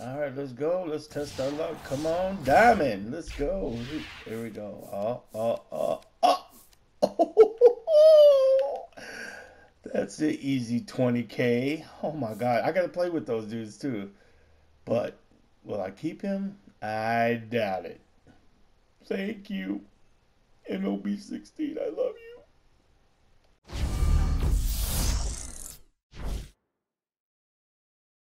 All right, let's go. Let's test our luck. Come on, diamond. Let's go. Here we go. Oh, oh, oh, oh. That's the easy 20k. Oh my god, I gotta play with those dudes too. But will I keep him? I doubt it. Thank you. MLB 16, I love you.